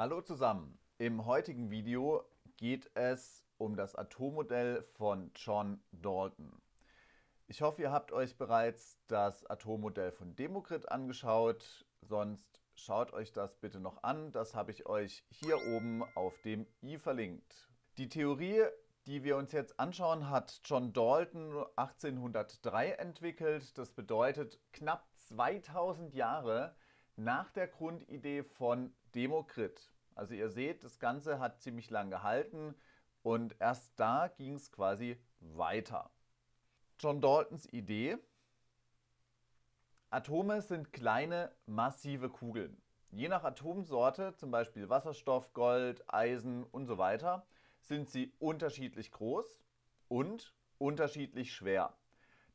Hallo zusammen. Im heutigen Video geht es um das Atommodell von John Dalton. Ich hoffe, ihr habt euch bereits das Atommodell von Demokrit angeschaut. Sonst schaut euch das bitte noch an. Das habe ich euch hier oben auf dem i verlinkt. Die Theorie, die wir uns jetzt anschauen, hat John Dalton 1803 entwickelt. Das bedeutet knapp 2000 Jahre nach der Grundidee von Demokrit. Also ihr seht, das Ganze hat ziemlich lang gehalten und erst da ging es quasi weiter. John Daltons Idee. Atome sind kleine, massive Kugeln. Je nach Atomsorte, zum Beispiel Wasserstoff, Gold, Eisen und so weiter, sind sie unterschiedlich groß und unterschiedlich schwer.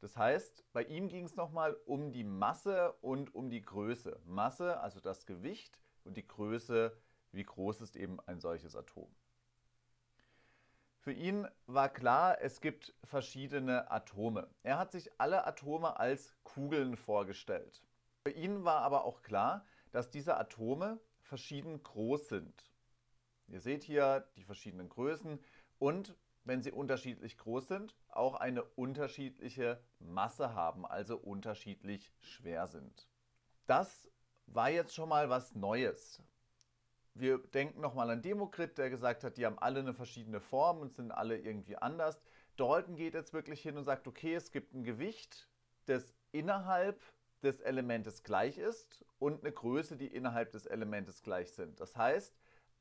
Das heißt, bei ihm ging es nochmal um die Masse und um die Größe. Masse, also das Gewicht und die Größe, wie groß ist eben ein solches Atom. Für ihn war klar, es gibt verschiedene Atome. Er hat sich alle Atome als Kugeln vorgestellt. Für ihn war aber auch klar, dass diese Atome verschieden groß sind. Ihr seht hier die verschiedenen Größen und wenn sie unterschiedlich groß sind, auch eine unterschiedliche Masse haben, also unterschiedlich schwer sind. Das war jetzt schon mal was Neues. Wir denken nochmal an Demokrit, der gesagt hat, die haben alle eine verschiedene Form und sind alle irgendwie anders. Dalton geht jetzt wirklich hin und sagt, okay, es gibt ein Gewicht, das innerhalb des Elementes gleich ist und eine Größe, die innerhalb des Elementes gleich sind. Das heißt,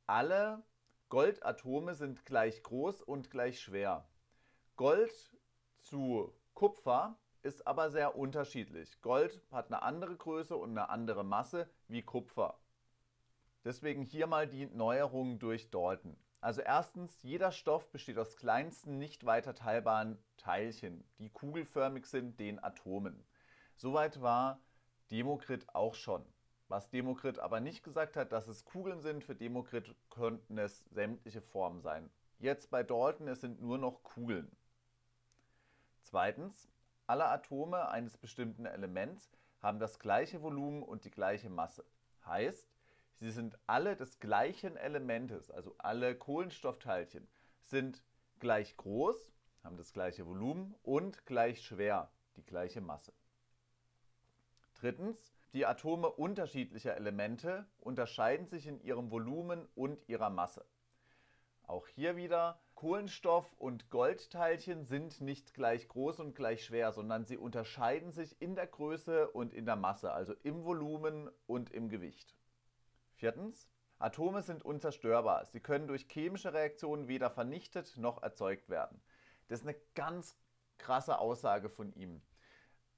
alle Goldatome sind gleich groß und gleich schwer. Gold zu Kupfer ist aber sehr unterschiedlich. Gold hat eine andere Größe und eine andere Masse wie Kupfer. Deswegen hier mal die Neuerungen durch Dalton. Also erstens, jeder Stoff besteht aus kleinsten, nicht weiter teilbaren Teilchen, die kugelförmig sind, den Atomen. Soweit war Demokrit auch schon. Was Demokrit aber nicht gesagt hat, dass es Kugeln sind, für Demokrit könnten es sämtliche Formen sein. Jetzt bei Dalton, es sind nur noch Kugeln. Zweitens, alle Atome eines bestimmten Elements haben das gleiche Volumen und die gleiche Masse. Heißt, sie sind alle des gleichen Elementes, also alle Kohlenstoffteilchen, sind gleich groß, haben das gleiche Volumen und gleich schwer, die gleiche Masse. Drittens, die Atome unterschiedlicher Elemente unterscheiden sich in ihrem Volumen und ihrer Masse. Auch hier wieder, Kohlenstoff- und Goldteilchen sind nicht gleich groß und gleich schwer, sondern sie unterscheiden sich in der Größe und in der Masse, also im Volumen und im Gewicht. Viertens, Atome sind unzerstörbar. Sie können durch chemische Reaktionen weder vernichtet noch erzeugt werden. Das ist eine ganz krasse Aussage von ihm.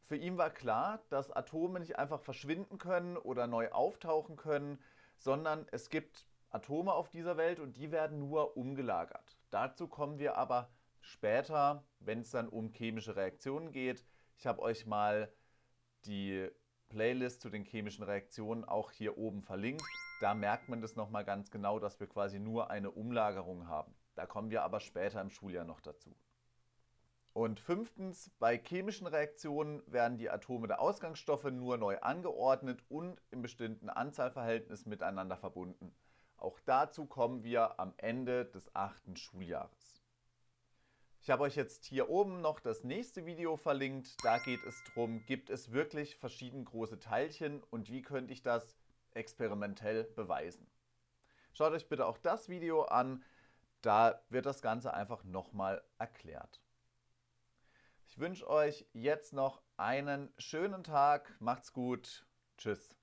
Für ihn war klar, dass Atome nicht einfach verschwinden können oder neu auftauchen können, sondern es gibt Atome auf dieser Welt und die werden nur umgelagert. Dazu kommen wir aber später, wenn es dann um chemische Reaktionen geht. Ich habe euch mal die Playlist zu den chemischen Reaktionen auch hier oben verlinkt. Da merkt man das nochmal ganz genau, dass wir quasi nur eine Umlagerung haben. Da kommen wir aber später im Schuljahr noch dazu. Und fünftens, bei chemischen Reaktionen werden die Atome der Ausgangsstoffe nur neu angeordnet und im bestimmten Anzahlverhältnis miteinander verbunden. Auch dazu kommen wir am Ende des achten Schuljahres. Ich habe euch jetzt hier oben noch das nächste Video verlinkt. Da geht es darum, gibt es wirklich verschieden große Teilchen und wie könnte ich das experimentell beweisen. Schaut euch bitte auch das Video an. Da wird das Ganze einfach nochmal erklärt. Ich wünsche euch jetzt noch einen schönen Tag. Macht's gut. Tschüss.